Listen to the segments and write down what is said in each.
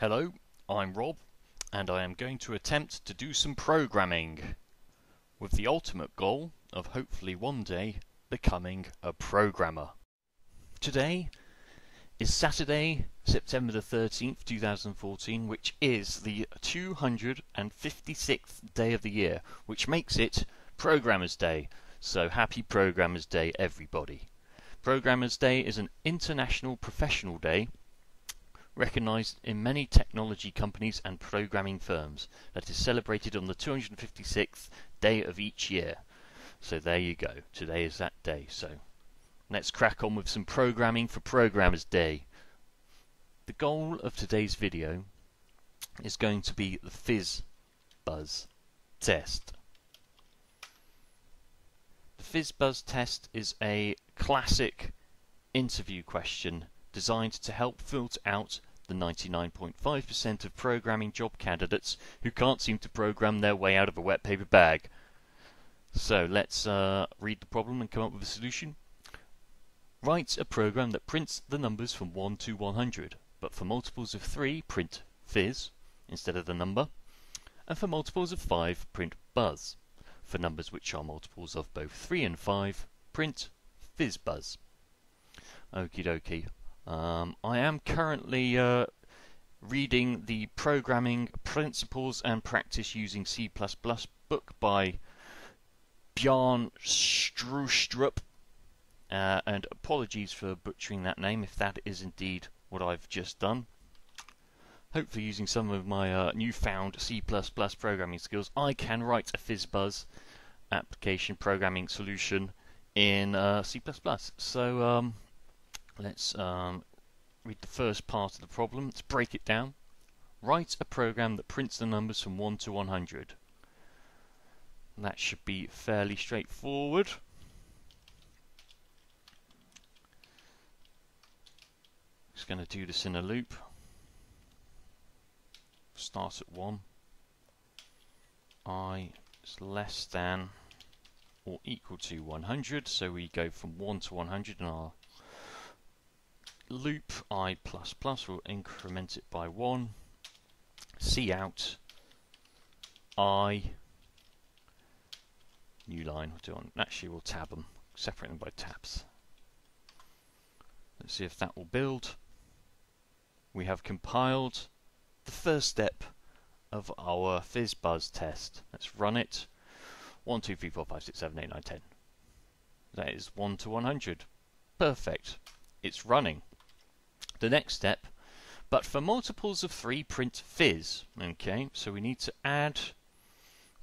Hello, I'm Rob, and I am going to attempt to do some programming with the ultimate goal of hopefully one day becoming a programmer. Today is Saturday, September the 13th, 2014, which is the 256th day of the year, which makes it Programmers Day. So happy Programmers Day, everybody. Programmers Day is an international professional day recognized in many technology companies and programming firms that is celebrated on the 256th day of each year. So there you go. Today is that day. So let's crack on with some programming for Programmers Day. The goal of today's video is going to be the Fizz Buzz test. The Fizz Buzz test is a classic interview question designed to help filter out the 99.5% of programming job candidates who can't seem to program their way out of a wet paper bag. So let's uh, read the problem and come up with a solution. Write a program that prints the numbers from 1 to 100, but for multiples of 3 print fizz instead of the number, and for multiples of 5 print buzz. For numbers which are multiples of both 3 and 5, print fizz buzz. Okie dokie. Um, I am currently uh, reading the Programming Principles and Practice Using C++ book by Bjarne Stroustrup. Uh, and apologies for butchering that name if that is indeed what I've just done. Hopefully, using some of my uh, newfound C++ programming skills, I can write a FizzBuzz application programming solution in uh, C++. So, um, Let's um, read the first part of the problem. Let's break it down. Write a program that prints the numbers from 1 to 100. That should be fairly straightforward. Just going to do this in a loop. Start at 1. i is less than or equal to 100, so we go from 1 to 100 and our loop i plus plus will increment it by one. cout i new line. We'll do on actually we'll tab them, separate them by tabs. Let's see if that will build. We have compiled the first step of our FizzBuzz test. Let's run it. 1, 2, 3, 4, 5, 6, 7, 8, 9, 10. That is 1 to 100. Perfect. It's running the next step. But for multiples of 3, print fizz. Okay, so we need to add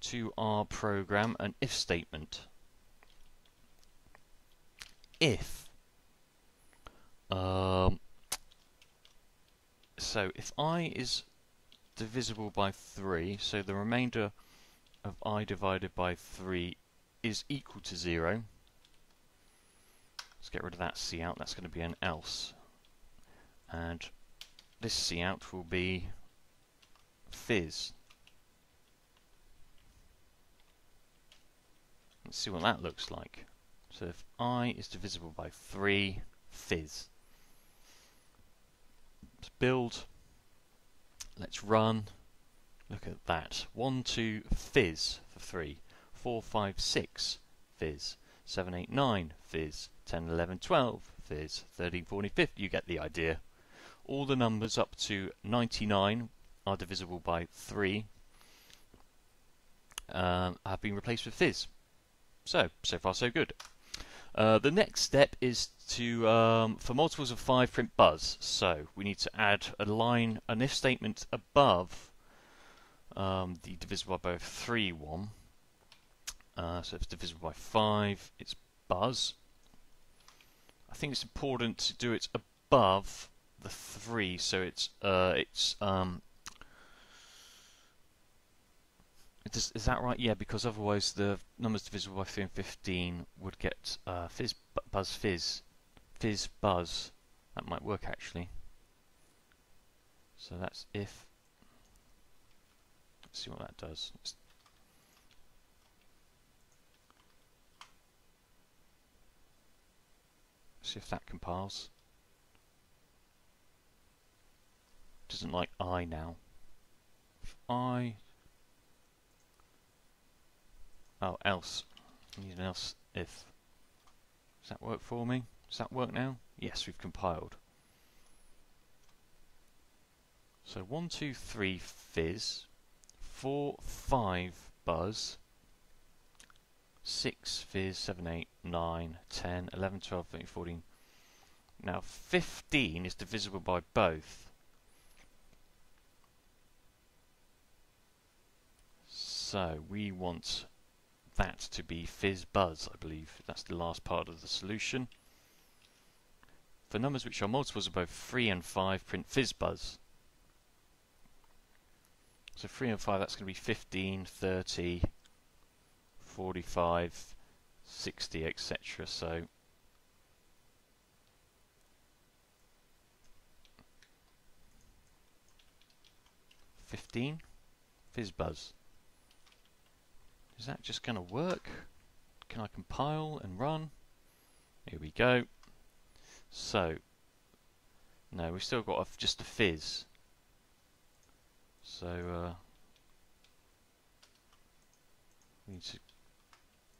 to our program an if statement. If um, so if i is divisible by 3, so the remainder of i divided by 3 is equal to 0. Let's get rid of that cout, that's going to be an else and this cout will be fizz. Let's see what that looks like. So if i is divisible by 3, fizz. Let's build. Let's run. Look at that. 1, 2, fizz for 3. 4, 5, 6, fizz. 7, 8, 9, fizz. 10, 11, 12, fizz. 13, 14, 15. You get the idea all the numbers up to 99 are divisible by 3 uh, have been replaced with fizz. So, so far so good. Uh, the next step is to, um, for multiples of 5, print buzz. So, we need to add a line, an if statement above um, the divisible by 3 one. Uh, so if it's divisible by 5, it's buzz. I think it's important to do it above the three, so it's uh, it's um. Is, is that right? Yeah, because otherwise the numbers divisible by 3 and 15 would get uh, fizz, buzz, fizz, fizz, buzz. That might work actually. So that's if. Let's see what that does. See if that compiles. Doesn't like I now. If I oh else need an else if does that work for me? Does that work now? Yes, we've compiled. So one, two, three fizz, four, five buzz, 6 fizz, 7, 8, 9, 10, 11, 12, 13, 14. Now 15 is divisible by both. So we want that to be fizz buzz, I believe. That's the last part of the solution. For numbers which are multiples of both 3 and 5, print fizz buzz. So 3 and 5, that's going to be 15, 30, 45, 60, etc. So Fifteen, fizz buzz. Is that just going to work? Can I compile and run? Here we go. So, no, we've still got a, just a fizz. So, uh, we need to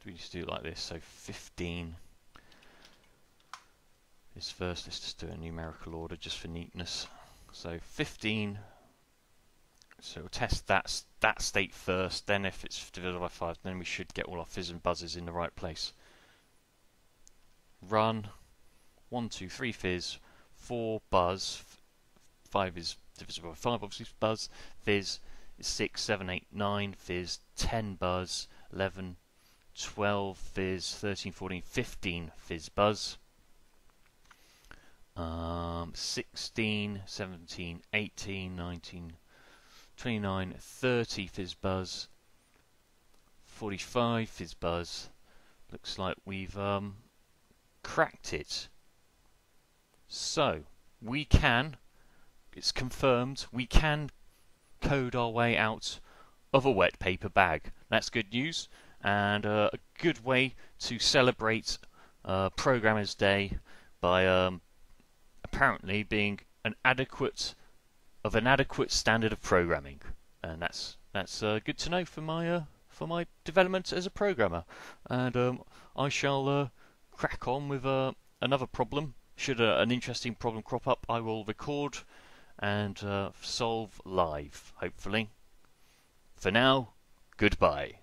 we to do it like this. So 15 is first. Let's just do a numerical order just for neatness. So 15. So we'll test that that state first. Then if it's divided by five, then we should get all our fizz and buzzes in the right place. Run. One, two, three fizz. Four buzz. Five is divisible by five. Obviously buzz. Fizz is six, seven, eight, nine. Fizz. Ten buzz. 11, 12 fizz, 13, 14, 15 fizz buzz, um, 16, 17, 18, 19, 29, 30 fizz buzz, 45 fizz buzz. Looks like we've um, cracked it. So, we can, it's confirmed, we can code our way out of a wet paper bag. That's good news and uh, a good way to celebrate uh, Programmers Day by um, apparently being an adequate of an adequate standard of programming, and that's that's uh, good to know for my uh, for my development as a programmer. And um, I shall uh, crack on with uh, another problem. Should an interesting problem crop up, I will record and solve live, hopefully. For now, goodbye.